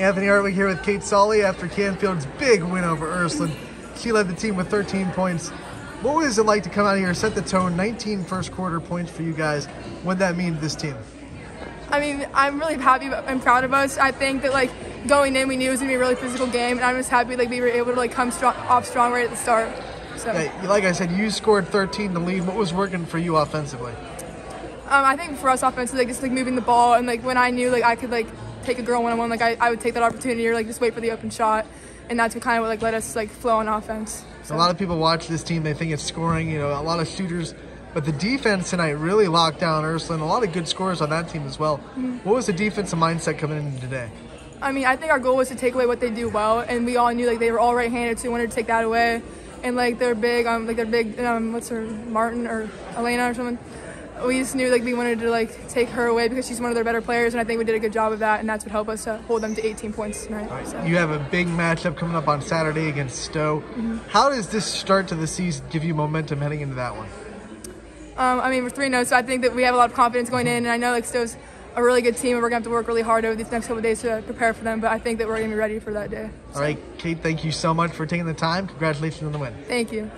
Anthony Hartwig here with Kate Sahli after Canfield's big win over Ursuline. She led the team with 13 points. What was it like to come out here, set the tone, 19 first quarter points for you guys? What did that mean to this team? I mean, I'm really happy and proud of us. I think that like going in, we knew it was gonna be a really physical game, and I'm just happy like we were able to like come strong, off strong right at the start. So, Yeah, like I said, you scored 13 to lead. What was working for you offensively? um, I think for us offensively, like just like moving the ball, and like when I knew like I could like take a girl one on one, like I, I would take that opportunity or like just wait for the open shot, and that's what kind of what like let us like flow on offense. A lot of people watch this team, they think it's scoring, you know, a lot of shooters. But the defense tonight really locked down Ursuline. A lot of good scores on that team as well. What was the defensive mindset coming in today? I mean, I think our goal was to take away what they do well, and we all knew like they were all right-handed, so we wanted to take that away. And like they're big, um, like they're big. Um, what's her Martin or Elena or something? We just knew like we wanted to like take her away because she's one of their better players, and I think we did a good job of that, and that's what helped us to hold them to 18 points tonight. So. You have a big matchup coming up on Saturday against Stow. How does this start to the season give you momentum heading into that one? Um, I mean, we're three 0 so I think that we have a lot of confidence going in, and I know like Stow's a really good team, and we're gonna have to work really hard over these next couple of days to prepare for them. But I think that we're gonna be ready for that day. All right, Kate, thank you so much for taking the time. Congratulations on the win. Thank you.